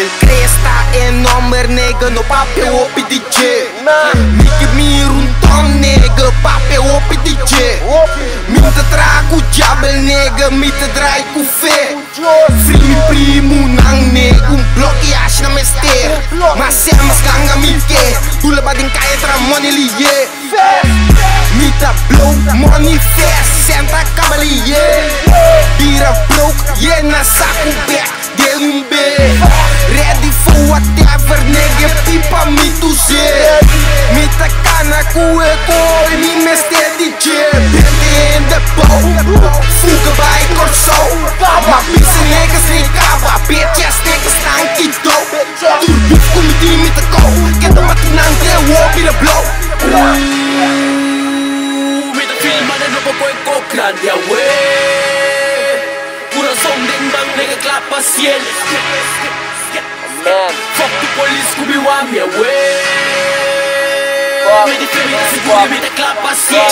Cresta en number nigga, no o OPDJ Nigga mira un tom nigga, pape OPDJ Mi te trai cu diabel nigga, mi te trai cu fe. Frimi primul nang nigga, un bloc e așa n-am ester Ma seama scanga mi che, tu le ba din caie tra moneli e Mi te blow money fast, senta cavalier Dira bloc, e na saco pe mi tu se Mita kana kue koi Mi me steady jam Bente in the bow Fuga by corso Ma pisse niggas ni kaba Bitches niggas stanky dope Turbif kumiti mi te go Kenda matinang te walk in the blow. Mita film mana no po koe kokran ya we Pura som ding bang nigga klappa ciel Man, Fuck the police kubi wam ya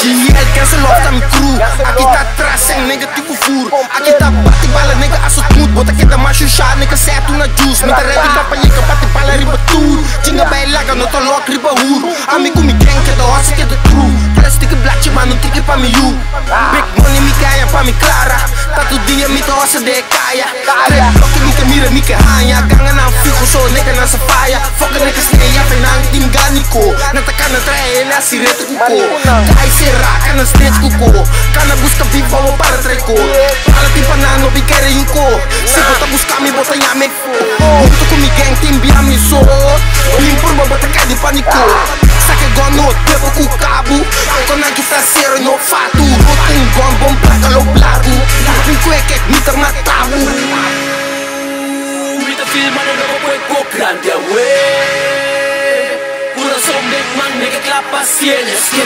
GL cancel off tá mi crew Aqui tá atrás sem nega tipo furo Aqui tá bate bala nega aço tudo Bota aqui tá macho chá nega certo na juice Mita ready pra panhica bate bala riba tudo Tinga bailaga no to lock riba huro Amigo mi gang que da ossa que da true Plastic black mano tique pra mi you Big money mi ganha pra mi clara Tá todo dia mi to ossa de caia Trap block que mira mi que hanha Ganga na fico so nega na safaia Foca nega letra é ele, assim a cileta com cor Cai será, cana cileta com cor Cana tá busca viva valor para treco Para tem paná, não me querem em cor Se bota busca me bota em ame Muito com ninguém, tem bia, me sou Me informa, bota cai é de pânico. Saca igual no tempo com o cabo. Quando na que ser no fato. Bota um bom, bom pra calor blago Vem com é que é me matavo. Mita filma, não vou pôr grande away paciencia.